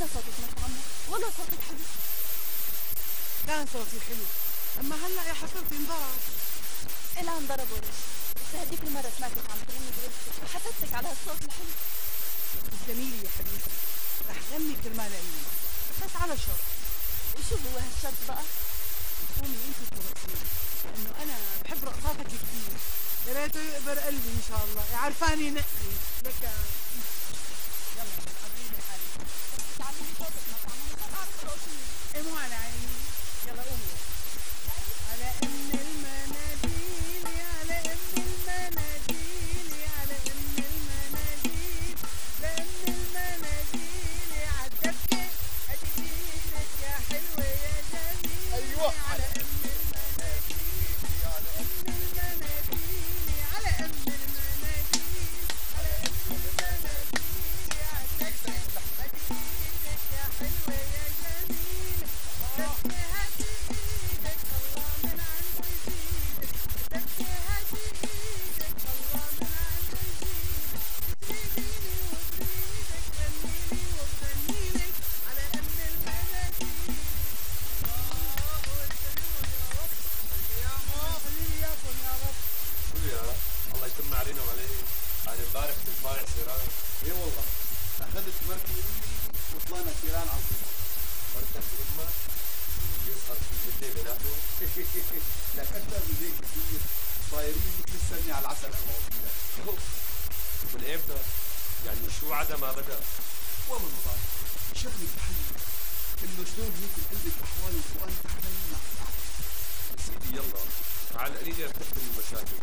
ولا صوتك مطعمة ولا صوتك حلو. كان صوتي حلو. أما هلأ يا حفيدتي انضرب الآن انضرب ورش. بس هذيك المرة سمعتك عم تغني بغنتك وحسستك على هالصوت الحلو. جميلة يا حبيبتي رح غني كرمال عيوني بس على شرط. وشو هو هالشرط بقى؟ تكوني أنت ترقصيني إنه أنا بحب رقصاتك كثير. يا ريته يقبر قلبي إن شاء الله. يعرفاني نقي. لك علينا وعليك أنا امبارح كنت طالع سيران اي والله؟ أخذت مركي امي وطلعنا سيران على طول. مرتك أمك يظهر في جدة بيناتهم لك من هيك كثير صايرين مثل السمنه على العسل أنا وفيها من إمتى؟ يعني شو عدا ما بدأ؟ والله ما بعرف. شغلي بحلم إنه شلون هيك قلبك احوالك وأنا تعبان سيدي يلا. قليلي ارتحت من المشاكل.